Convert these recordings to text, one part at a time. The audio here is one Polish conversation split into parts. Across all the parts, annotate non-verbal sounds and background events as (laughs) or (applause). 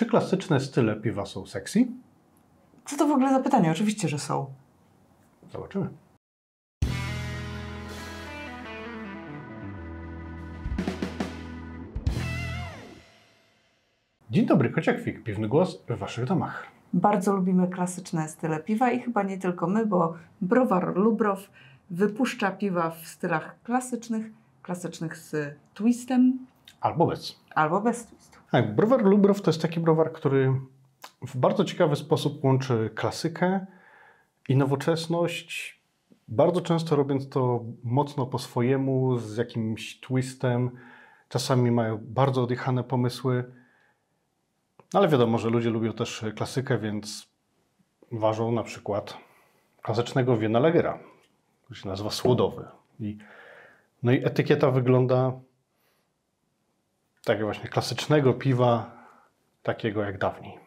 Czy klasyczne style piwa są sexy? Co to w ogóle za pytanie? Oczywiście, że są. Zobaczymy. Dzień dobry, Kociakwik, piwny głos w Waszych domach. Bardzo lubimy klasyczne style piwa i chyba nie tylko my, bo browar Lubrow wypuszcza piwa w stylach klasycznych, klasycznych z twistem Albo bez. albo bez. Tak, browar Lubrow to jest taki browar, który w bardzo ciekawy sposób łączy klasykę i nowoczesność, bardzo często robiąc to mocno po swojemu, z jakimś twistem. Czasami mają bardzo odjechane pomysły. No ale wiadomo, że ludzie lubią też klasykę, więc ważą na przykład klasycznego Wiena Lagera, który się nazywa słodowy. I, no i etykieta wygląda takiego właśnie klasycznego piwa, takiego jak dawniej.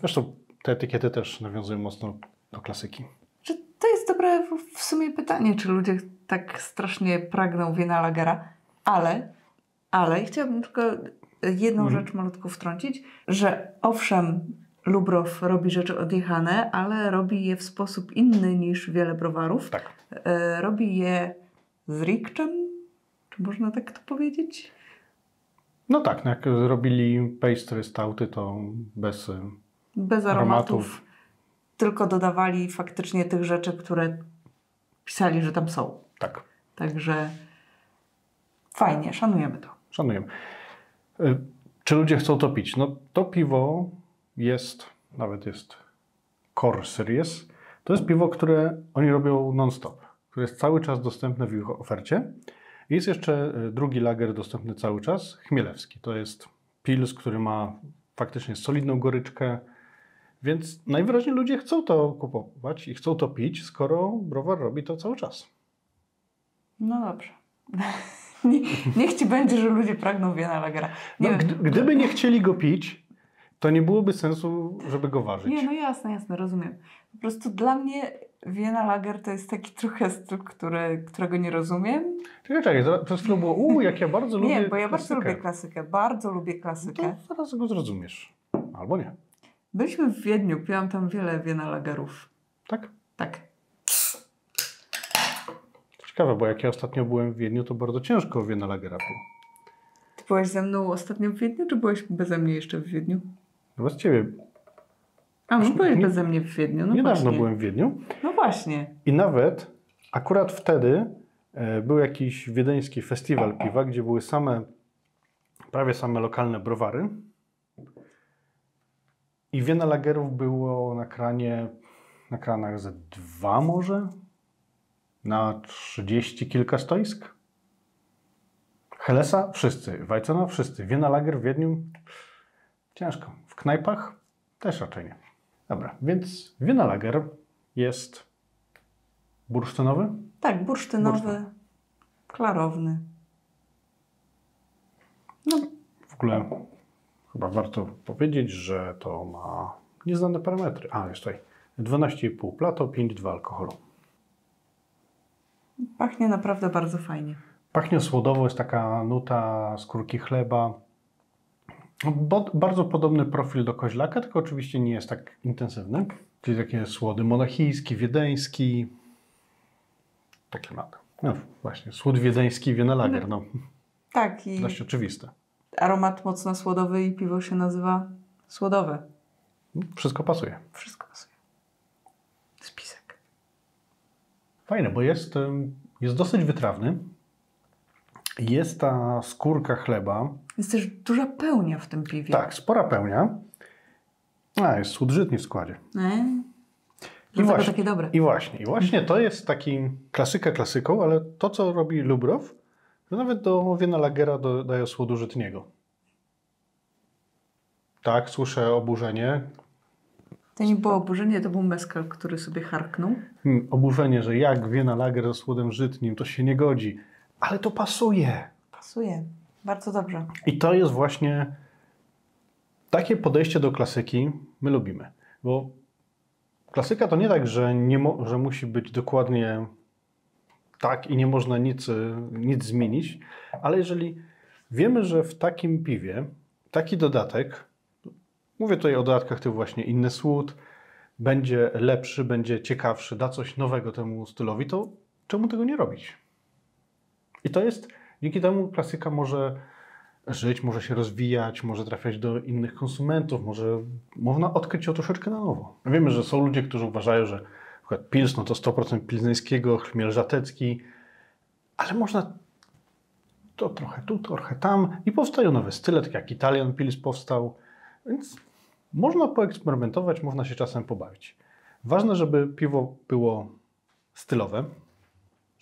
Zresztą te etykiety też nawiązują mocno do klasyki. Czy to jest dobre w- sumie pytanie, czy ludzie tak strasznie pragną wina Lagera, ale, ale chciałabym tylko jedną Mhm. rzecz malutko wtrącić, że owszem, Lubrow robi rzeczy odjechane, ale robi je w sposób inny niż wiele browarów. Tak. E, robi je z rikczem, czy można tak to powiedzieć? No tak, no jak robili pastry stouty, to bez y, Bez aromatów, aromatów. tylko dodawali faktycznie tych rzeczy, które pisali, że tam są. Tak, Także fajnie, szanujemy to. szanujemy. Czy ludzie chcą to pić? No to piwo jest, nawet jest Core Series. To jest piwo, które oni robią non-stop, które jest cały czas dostępne w ich ofercie. Jest jeszcze y, drugi lager dostępny cały czas, Chmielewski. To jest pils, który ma faktycznie solidną goryczkę, więc najwyraźniej ludzie chcą to kupować i chcą to pić, skoro browar robi to cały czas. No dobrze. (laughs) Nie, niech ci będzie, że ludzie pragną wiena Lagera. Nie, No, gdyby nie chcieli go pić, to nie byłoby sensu, żeby go ważyć. nie, no jasne, jasne, rozumiem. Po prostu dla mnie wiena Lager to jest taki trochę styl, który, którego nie rozumiem. Czekaj, czekaj, przez chwilę było, uuu, jak ja bardzo lubię Nie, bo ja bardzo klasykę. lubię klasykę, bardzo lubię No klasykę. to zaraz go zrozumiesz. Albo nie. Byliśmy w Wiedniu, piłam tam wiele wiena Lagerów. Tak? Tak. Ciekawe, bo jak ja ostatnio byłem w Wiedniu, to bardzo ciężko Wiena Lagera było. Ty byłeś ze mną ostatnio w Wiedniu, czy byłeś beze mnie jeszcze w Wiedniu? No bez ciebie. A, no byłeś nie- beze mnie w Wiedniu, no Niedawno właśnie. byłem w Wiedniu No właśnie. i nawet akurat wtedy e, był jakiś wiedeński festiwal piwa, gdzie były same, prawie same lokalne browary. I Wiena Lagerów było na kranie, na kranach ze dwa może? Na trzydzieści kilka stoisk? Helesa? Wszyscy. Weizsäna? Wszyscy. Wiena Lager w Wiedniu? Ciężko. W knajpach? Też raczej nie. Dobra, więc Wiena Lager jest bursztynowy? Tak, bursztynowy, Bursztyn. klarowny. No, w ogóle chyba warto powiedzieć, że to ma nieznane parametry. A, jest tutaj 12,5 plato, 5,2 alkoholu. Pachnie naprawdę bardzo fajnie. Pachnie słodowo, jest taka nuta skórki chleba. Bo, bardzo podobny profil do koźlaka, tylko oczywiście nie jest tak intensywny. Czyli takie słody monachijski, wiedeński. Takie ma. No właśnie, słód wiedeński, Wiena Lager, no Tak, i dość oczywiste. aromat mocno słodowy i piwo się nazywa słodowe. Wszystko pasuje. Wszystko pasuje. Spisek. Fajne, bo jest, jest dosyć wytrawny. Jest ta skórka chleba. Jest też duża pełnia w tym piwie. Tak, spora pełnia. A, jest słód żytni w składzie. Nie? Dlatego właśnie- takie dobre. I właśnie, i właśnie to jest taki klasyka klasyką, ale to, co robi Lubrow, to nawet do Wiena Lagera dodaje słodu żytniego. Tak, słyszę oburzenie. To nie było oburzenie, to był meskal, który sobie harknął. Hmm, oburzenie, że jak Wiena Lager ze słodem żytnim, to się nie godzi. Ale to pasuje. Pasuje. Bardzo dobrze. I to jest właśnie takie podejście do klasyki my lubimy. Bo klasyka to nie tak, że, nie mo- że musi być dokładnie tak i nie można nic, y, nic zmienić, ale jeżeli wiemy, że w takim piwie taki dodatek mówię tutaj o dodatkach typu właśnie inny słód, będzie lepszy, będzie ciekawszy, da coś nowego temu stylowi, to czemu tego nie robić? I to jest, dzięki temu klasyka może żyć, może się rozwijać, może trafiać do innych konsumentów, może można odkryć ją troszeczkę na nowo. Wiemy, że są ludzie, którzy uważają, że przykład pils no to 100% pilzneńskiego, chmiel żatecki, ale można to trochę tu, trochę tam i powstają nowe style, tak jak Italian Pils powstał, więc można poeksperymentować, można się czasem pobawić. Ważne, żeby piwo było stylowe,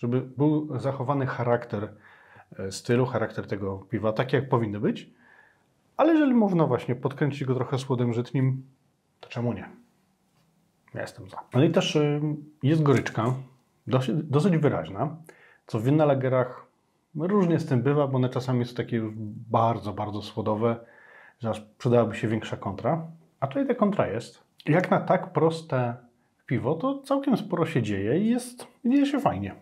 żeby był zachowany charakter e, stylu, charakter tego piwa, tak jak powinny być, ale jeżeli można właśnie podkręcić go trochę słodem żytnim, to czemu nie? Ja jestem za. No i też y, jest goryczka, dosyć, dosyć wyraźna, co w winnalagerach różnie z tym bywa, bo one czasami są takie już bardzo, bardzo słodowe, że aż przydałaby się większa kontra. A tutaj ta kontra jest. Jak na tak proste piwo, to całkiem sporo się dzieje i jest, dzieje się fajnie.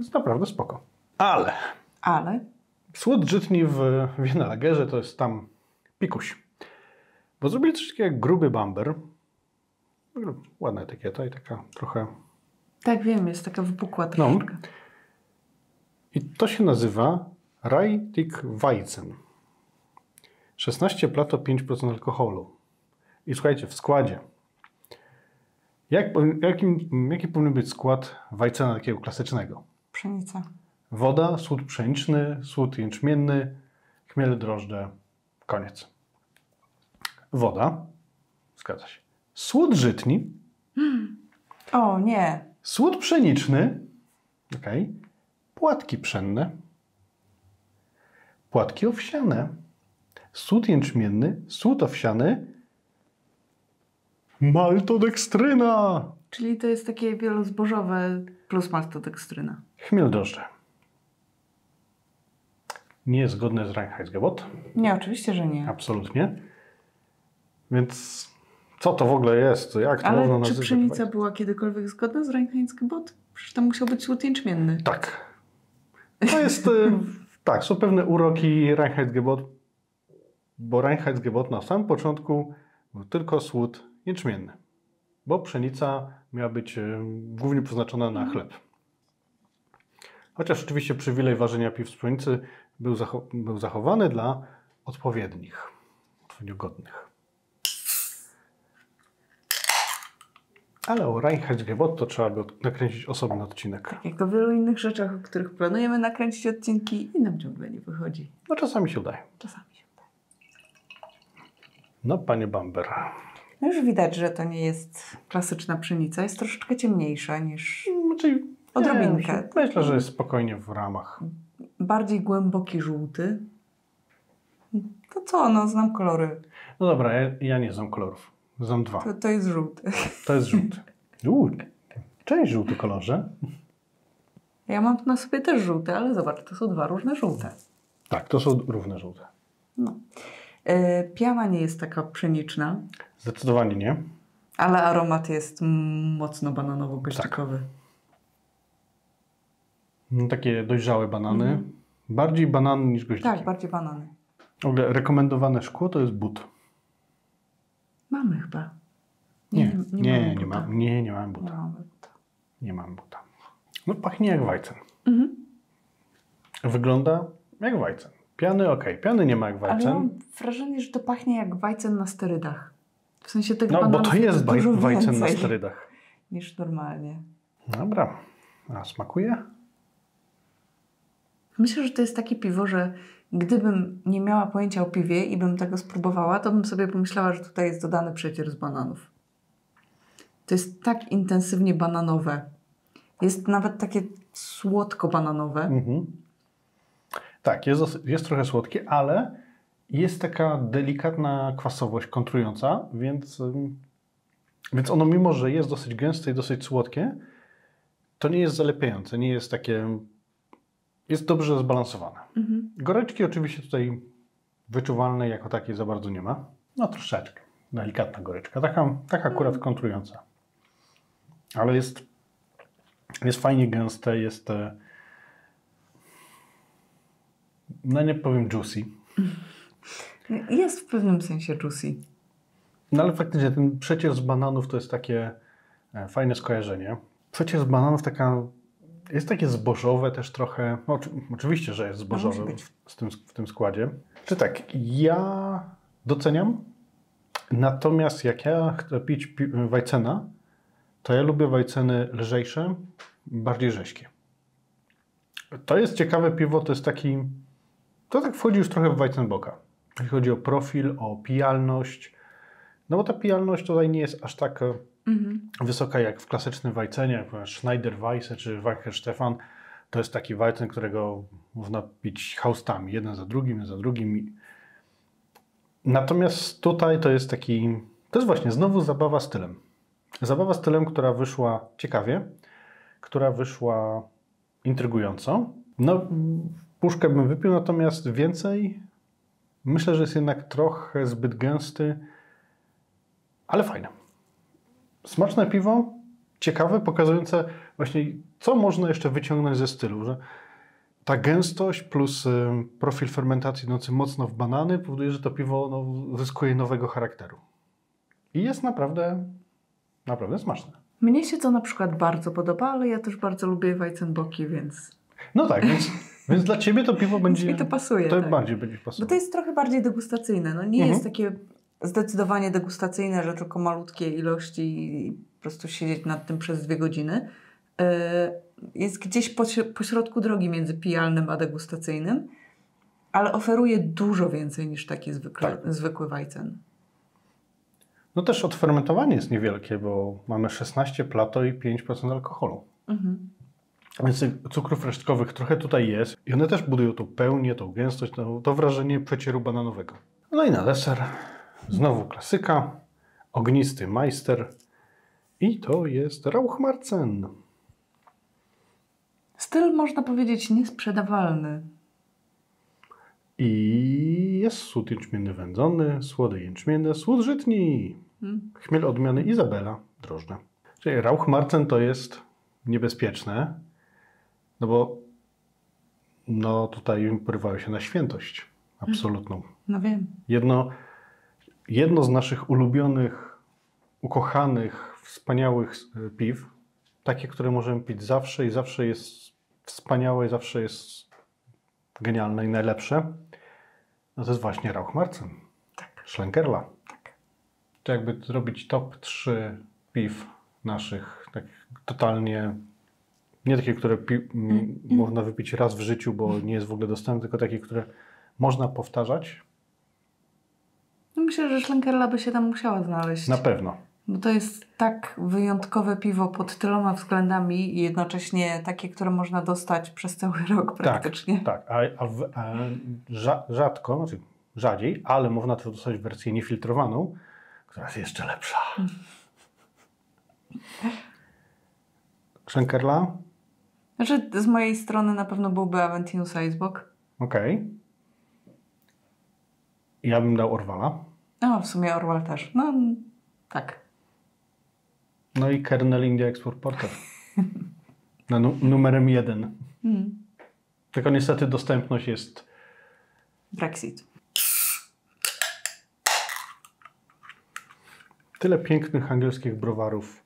Jest naprawdę spoko. Ale Ale słód żytni w Wienelagerze to jest tam pikuś. Bo zrobili coś takiego jak gruby bamber. Ładna etykieta i taka trochę... tak wiem, jest taka wypukła No. troszeczkę. I to się nazywa Rajtik Weizen. 16 plato, 5% alkoholu. I słuchajcie, w składzie. Jak, jakim, jaki powinien być skład Weizena takiego klasycznego? Pszenica. Woda, słód pszeniczny, słód jęczmienny, chmiel, drożdże. Koniec. Woda. Zgadza się. Słód żytni, O nie, słód pszeniczny. okej, Płatki pszenne. Płatki owsiane. Słód jęczmienny, słód owsiany. Maltodekstryna. Czyli to jest takie wielozbożowe plus maltodekstryna. Chmiel drożdże. Nie jest zgodne z Reinheitsgebot. Nie, oczywiście, że nie. Absolutnie. Więc co to w ogóle jest? Jak to można Ale czy nazywać? pszenica była kiedykolwiek zgodna z Reinheitsgebot? Przecież tam musiał być słód jęczmienny. Tak. To jest, y, (laughs) tak, są pewne uroki Reinheitsgebot, bo Reinheitsgebot na samym początku był tylko słód jęczmienny, bo pszenica miała być głównie przeznaczona na chleb. Chociaż oczywiście przywilej ważenia piw z pszenicy był, zacho- był zachowany dla odpowiednich, odpowiednio godnych. Ale o Reinheitsgebot to trzeba go nakręcić osobny odcinek. Tak jak o wielu innych rzeczach, o których planujemy nakręcić odcinki i nam ciągle nie wychodzi. No czasami się udaje. Czasami się uda. No, panie Bamber. No już widać, że to nie jest klasyczna pszenica. Jest troszeczkę ciemniejsza niż Znaczy, Odrobinkę. nie, Myślę, że jest spokojnie w ramach. bardziej głęboki żółty. To co, no znam kolory. No dobra, ja, ja nie znam kolorów. Znam dwa. To, to jest żółty. To jest żółty. Uuu, cześć żółty kolorze. Ja mam na sobie też żółty, ale zobacz, to są dwa różne żółte. Tak, to są równe żółte. No. E, piana nie jest taka pszeniczna, Zdecydowanie nie. ale aromat jest mm, mocno bananowo-goździkowy. No, Takie dojrzałe banany. Mhm. Bardziej banany niż goździki. Tak, bardziej banany. W ogóle rekomendowane szkło to jest but. Mamy chyba. Nie, nie, nie, buta. mam, nie, nie mam Nie buta. Nie mam buta. No pachnie jak wajcen. Mhm. Wygląda jak wajcen. Piany ok, piany nie ma jak Ale ja wajcen. mam wrażenie, że to pachnie jak wajcen na sterydach. W sensie tego No bo to jest baj- wajcen na sterydach. (laughs) Niż normalnie. Dobra. A smakuje? Myślę, że to jest takie piwo, że gdybym nie miała pojęcia o piwie i bym tego spróbowała, to bym sobie pomyślała, że tutaj jest dodany przecier z bananów. To jest tak intensywnie bananowe. Jest nawet takie słodko-bananowe. Mhm. Tak, jest, jest trochę słodkie, ale jest taka delikatna kwasowość kontrująca, więc, więc ono mimo, że jest dosyć gęste i dosyć słodkie, to nie jest zalepiające, nie jest takie... Jest dobrze zbalansowane. Mhm. Goreczki oczywiście tutaj wyczuwalnej jako takiej za bardzo nie ma. No troszeczkę. Delikatna goryczka. Taka, taka akurat kontrująca. Ale jest, jest fajnie gęste, jest no nie powiem juicy. Jest w pewnym sensie juicy. No ale faktycznie ten przecier z bananów to jest takie e, fajne skojarzenie. Przecier z bananów taka, jest takie zbożowe też trochę. No, oczy- oczywiście, że jest zbożowe w, tym, w tym składzie. Czy tak, ja doceniam, natomiast jak ja chcę pić pi- Weizen'a, to ja lubię Weizen'y lżejsze, bardziej rześkie. To jest ciekawe piwo, to jest taki, to tak wchodzi już trochę w Weizenbocka. Jeśli chodzi o profil, o pijalność, no bo ta pijalność tutaj nie jest aż tak e, Mhm. wysoka jak w klasycznym Weizenie, jak Schneider Weisse czy Weichstefan. To jest taki Weizen, którego można pić haustami, jeden za drugim, jeden za drugim. Natomiast tutaj to jest taki, to jest właśnie znowu zabawa stylem. Zabawa stylem, która wyszła ciekawie, która wyszła intrygująco. No, puszkę bym wypił, natomiast więcej myślę, że jest jednak trochę zbyt gęsty, ale fajne. Smaczne piwo, ciekawe, pokazujące właśnie, co można jeszcze wyciągnąć ze stylu, że ta gęstość plus y, profil fermentacji idący mocno w banany powoduje, że to piwo no, zyskuje nowego charakteru. I jest naprawdę, naprawdę smaczne. Mnie się to na przykład bardzo podoba, ale ja też bardzo lubię Weizenbocki, więc, No tak, więc, więc dla Ciebie to piwo więc będzie... mi to pasuje. to tak. bardziej będzie Bo pasowało. to jest trochę bardziej degustacyjne. No nie Mhm. jest takie zdecydowanie degustacyjne, że tylko malutkie ilości i po prostu siedzieć nad tym przez dwie godziny. E, Jest gdzieś pośro- pośrodku drogi między pijalnym a degustacyjnym, ale oferuje dużo więcej niż taki zwykły, Tak. zwykły Weizen. No też odfermentowanie jest niewielkie, bo mamy 16 plato i 5% alkoholu. Mhm. Więc cukrów resztkowych trochę tutaj jest i one też budują tą pełnię, tą gęstość, to, to wrażenie przecieru bananowego. No i na deser znowu klasyka, ognisty majster i to jest Rauchmarzen. Styl można powiedzieć niesprzedawalny. I jest słód jęczmienny wędzony, słody jęczmienne, słód żytni, Mm. chmiel odmiany Izabela, drożdże. Czyli Rauchmarzen to jest niebezpieczne, no bo no tutaj porywają się na świętość absolutną. No wiem. Jedno, jedno z naszych ulubionych, ukochanych, wspaniałych e, piw, takie, które możemy pić zawsze i zawsze jest wspaniałe i zawsze jest genialne i najlepsze, no to jest właśnie Rauchmarzen. Tak. Schlenkerla. To jakby zrobić top 3 piw naszych, takich totalnie, nie takie, które pi, m, można wypić raz w życiu, bo nie jest w ogóle dostępne, tylko takie, które można powtarzać, No Myślę, że Schlenkerla by się tam musiała znaleźć. na pewno. Bo to jest tak wyjątkowe piwo pod tyloma względami i jednocześnie takie, które można dostać przez cały rok praktycznie. Tak, a, a, w, a rza, rzadko, znaczy rzadziej, ale można też dostać wersję niefiltrowaną, która jest jeszcze lepsza. Schenkerla, Znaczy, z mojej strony na pewno byłby Aventinus Icebox. okej. Ja bym dał Orwala. No, w sumie Orwell też. No, tak. No i Kernel India Export Porter. Nu- numerem jeden. Mm. Tylko niestety dostępność jest Brexit. tyle pięknych angielskich browarów,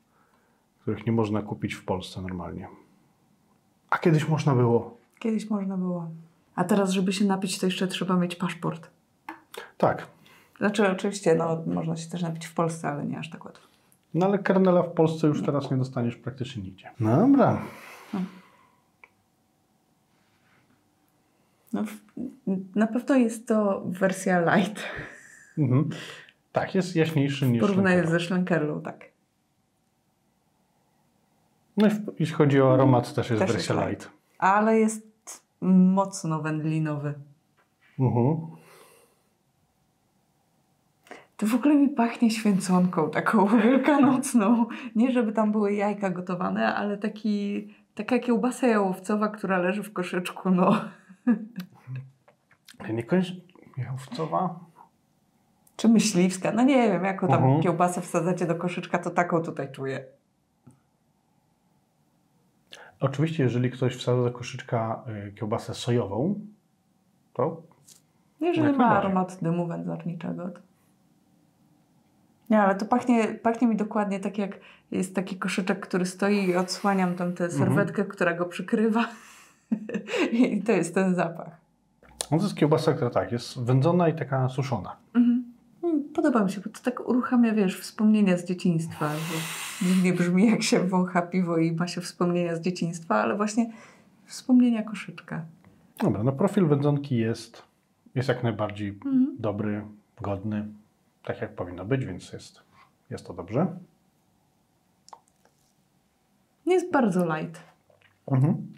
których nie można kupić w Polsce normalnie. A kiedyś można było. Kiedyś można było. A teraz, żeby się napić, to jeszcze trzeba mieć paszport. Tak. Znaczy, oczywiście, no, można się też napić w Polsce, ale nie aż tak łatwo. No ale Kernela w Polsce już teraz nie dostaniesz praktycznie nigdzie. Dobra. No, w, na pewno jest to wersja light Mhm. Tak, jest jaśniejszy w niż porównaniu Schlenkerla. ze Schlenkerlą, tak. No jeśli chodzi o aromat, też jest Też wersja jest light. Ale jest mocno wędlinowy. Mhm. To w ogóle mi pachnie święconką, taką (laughs) wielkanocną. Nie, żeby tam były jajka gotowane, ale taki, taka kiełbasa jałowcowa, która leży w koszyczku, no. Niekoniecznie jałowcowa. Czy myśliwska? No nie wiem, jaką tam Mhm. kiełbasę wsadzacie do koszyczka, to taką tutaj czuję. Oczywiście, jeżeli ktoś wsadza do koszyczka y, kiełbasę sojową, to Jeżeli Jak ma aromat dymu wędzarniczego. Nie, ale to pachnie, pachnie mi dokładnie tak jak jest taki koszyczek, który stoi i odsłaniam tam tę serwetkę, która go przykrywa. (laughs) I to jest ten zapach. No to jest kiełbasa, która tak, jest wędzona i taka suszona. Mhm. Mm, Podoba mi się, bo to tak uruchamia, wiesz, wspomnienia z dzieciństwa. Że dziwnie brzmi, jak się wącha piwo i ma się wspomnienia z dzieciństwa, ale właśnie wspomnienia koszyczka. Dobra, no profil wędzonki jest, jest jak najbardziej Mhm. dobry, godny, tak jak powinno być, więc jest, jest to dobrze. Jest bardzo light. Mhm.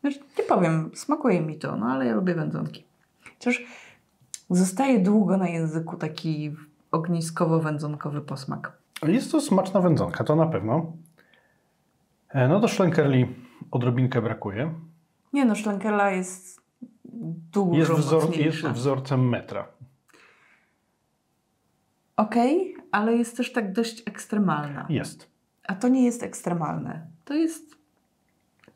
Znaczy, nie powiem, smakuje mi to, no ale ja lubię wędzonki. Chociaż zostaje długo na języku taki ogniskowo-wędzonkowy posmak. Jest to smaczna wędzonka, to na pewno. E, No do szlenkerli odrobinkę brakuje. Nie no, szlenkerla jest dużo Jest, wzor, jest wzorcem metra. Okej, ale jest też tak dość ekstremalna. Jest. A to nie jest ekstremalne. To jest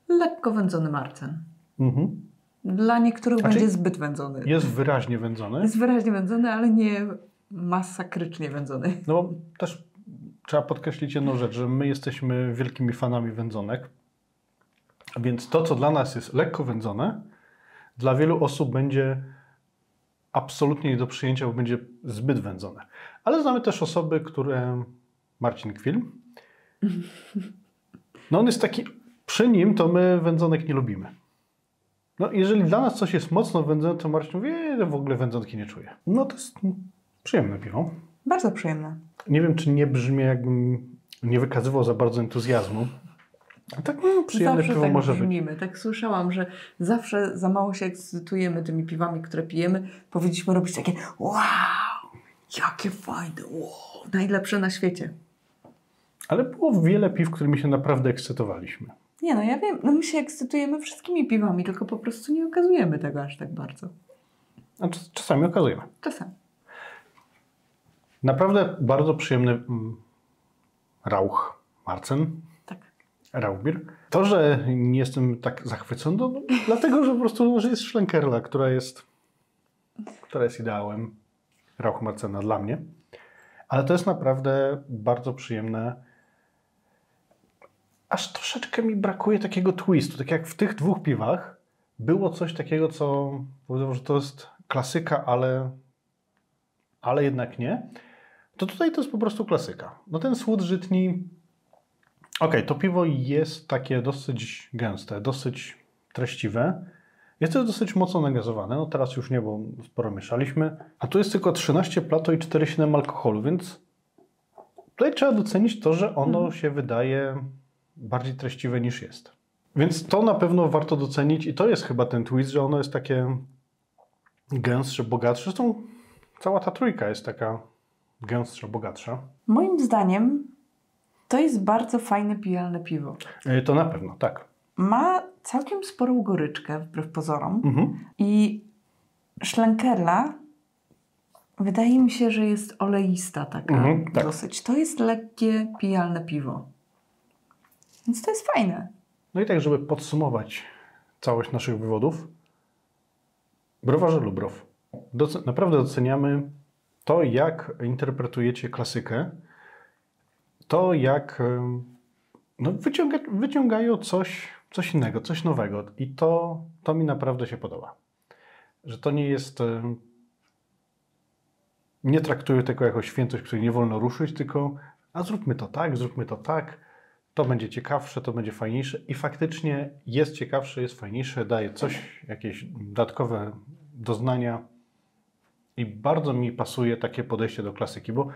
lekko wędzony marcen. Mhm. Dla niektórych będzie zbyt wędzony. Jest wyraźnie wędzony. Jest wyraźnie wędzony, ale nie masakrycznie wędzony. No bo też trzeba podkreślić jedną rzecz, że my jesteśmy wielkimi fanami wędzonek. Więc to, co dla nas jest lekko wędzone, dla wielu osób będzie absolutnie nie do przyjęcia, bo będzie zbyt wędzone. Ale znamy też osoby, które... Marcin Kwil. No on jest taki... Przy nim to my wędzonek nie lubimy. No jeżeli dla nas coś jest mocno wędzone, to Marcin mówi, "Nie, w ogóle wędzonki nie czuję. No to jest przyjemne piwo. Bardzo przyjemne. Nie wiem, czy nie brzmi, jakbym nie wykazywał za bardzo entuzjazmu. A tak no, przyjemne zawsze piwo tak może być. brzmimy. Tak słyszałam, że zawsze za mało się ekscytujemy tymi piwami, które pijemy. Powinniśmy robić takie wow, jakie fajne, wow, najlepsze na świecie. Ale było wiele piw, którymi się naprawdę ekscytowaliśmy. Nie no, ja wiem, no my się ekscytujemy wszystkimi piwami, tylko po prostu nie okazujemy tego aż tak bardzo. Czasami okazujemy. Czasem. Naprawdę bardzo przyjemny mm, Rauch Marcen, Tak. Rauchbier. To, że nie jestem tak zachwycony, no, dlatego, że po prostu że jest szlenkerla, która jest, która jest ideałem Rauch Marcena dla mnie. Ale to jest naprawdę bardzo przyjemne. Aż troszeczkę mi brakuje takiego twistu. Tak jak w tych dwóch piwach było coś takiego, co powiedział, że to jest klasyka, ale, ale jednak nie. To tutaj to jest po prostu klasyka. No ten słód żytni. Okej, to piwo jest takie dosyć gęste, dosyć treściwe. Jest też dosyć mocno nagazowane. No teraz już nie, bo sporo mieszaliśmy. A tu jest tylko 13 plato i 4,7 alkoholu, więc tutaj trzeba docenić to, że ono się wydaje bardziej treściwe niż jest. Więc to na pewno warto docenić i to jest chyba ten twist, że ono jest takie gęstsze, bogatsze. Zresztą cała ta trójka jest taka gęstsza, bogatsza. Moim zdaniem to jest bardzo fajne, pijalne piwo. E, To na pewno, tak. Ma całkiem sporą goryczkę, wbrew pozorom. Mhm. I szlenkerla wydaje mi się, że jest oleista taka Mhm, tak. dosyć. To jest lekkie, pijalne piwo. Więc to jest fajne. No i tak, żeby podsumować całość naszych wywodów. Browarze Lubrow. Naprawdę doceniamy to, jak interpretujecie klasykę. To, jak no, wyciąga, wyciągają coś, coś innego, coś nowego. I to, to mi naprawdę się podoba. Że to nie jest... Nie traktuję tego jako świętość, której nie wolno ruszyć, tylko a zróbmy to tak, zróbmy to tak, to będzie ciekawsze, to będzie fajniejsze i faktycznie jest ciekawsze, jest fajniejsze, daje coś, jakieś dodatkowe doznania i bardzo mi pasuje takie podejście do klasyki, bo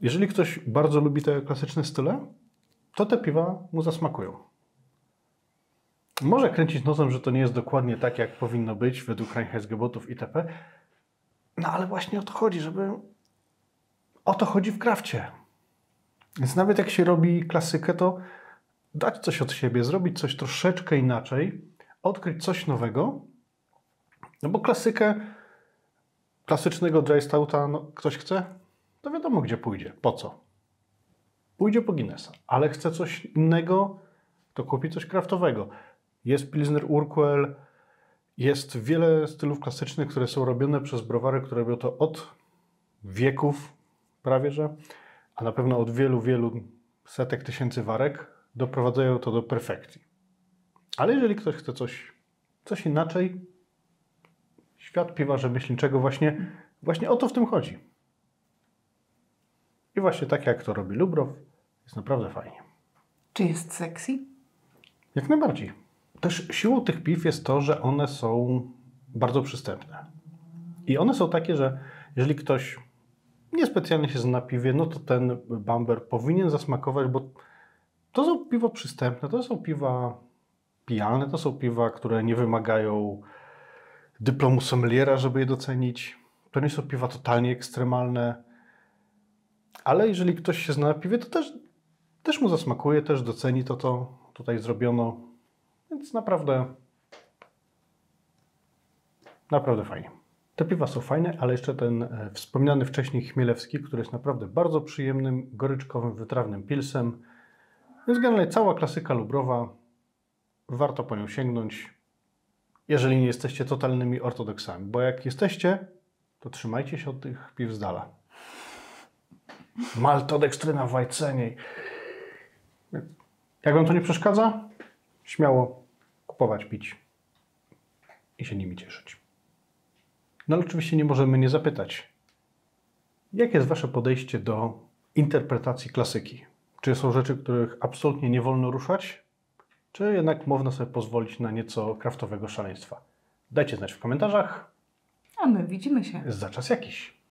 jeżeli ktoś bardzo lubi te klasyczne style, to te piwa mu zasmakują. Może kręcić nosem, że to nie jest dokładnie tak, jak powinno być według Reinheitsgebotów itp., no ale właśnie o to chodzi, żeby... O to chodzi w krafcie. Więc nawet jak się robi klasykę, to dać coś od siebie, zrobić coś troszeczkę inaczej, odkryć coś nowego. No bo klasykę klasycznego dry stouta no, ktoś chce, to wiadomo gdzie pójdzie. Po co? Pójdzie po Guinnessa, ale chce coś innego, to kupi coś kraftowego. Jest Pilsner Urquell, Jest wiele stylów klasycznych, które są robione przez browary, które robią to od wieków prawie że, a na pewno od wielu, wielu setek tysięcy warek doprowadzają to do perfekcji. Ale jeżeli ktoś chce coś, coś inaczej, świat piwa rzemieślniczego właśnie, właśnie o to w tym chodzi. I właśnie tak jak to robi Lubrow, jest naprawdę fajnie. Czy jest sexy? Jak najbardziej. Też siłą tych piw jest to, że one są bardzo przystępne. I one są takie, że jeżeli ktoś niespecjalnie się zna na piwie, no to ten bamber powinien zasmakować, bo to są piwo przystępne, to są piwa pijalne, to są piwa, które nie wymagają dyplomu sommeliera, żeby je docenić. To nie są piwa totalnie ekstremalne. Ale jeżeli ktoś się zna na piwie, to też, też mu zasmakuje, też doceni to, co tutaj zrobiono. Więc naprawdę, naprawdę fajnie. Te piwa są fajne, ale jeszcze ten e, wspomniany wcześniej Chmielewski, który jest naprawdę bardzo przyjemnym, goryczkowym, wytrawnym pilsem. Więc generalnie cała klasyka lubrowa. Warto po nią sięgnąć, jeżeli nie jesteście totalnymi ortodoksami. Bo jak jesteście, to trzymajcie się od tych piw z dala. Maltodekstryna w Wajcenie. Jak Wam to nie przeszkadza, śmiało kupować, pić i się nimi cieszyć. No ale oczywiście nie możemy nie zapytać, jakie jest Wasze podejście do interpretacji klasyki? Czy są rzeczy, których absolutnie nie wolno ruszać? Czy jednak można sobie pozwolić na nieco kraftowego szaleństwa? Dajcie znać w komentarzach. A my widzimy się. Za czas jakiś.